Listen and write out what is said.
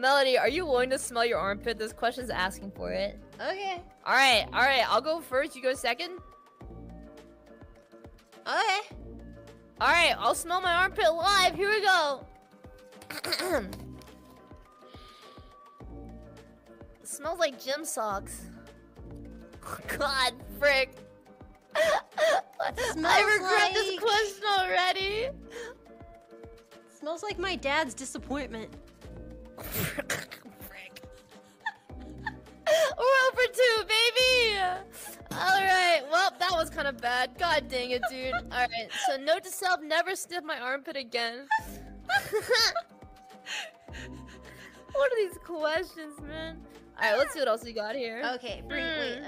Melody, are you willing to smell your armpit? This question's asking for it. Okay. All right, all right. I'll go first. You go second. Okay. All right, I'll smell my armpit live. Here we go. smells like gym socks. God, frick. I regret this question already. Smells like my dad's disappointment. Frick. We're over two, baby. All right. Well, that was kind of bad. God dang it, dude. All right. So note to self: never sniff my armpit again. what are these questions, man? All right. Let's see what else we got here. Okay, bring wait. Hmm.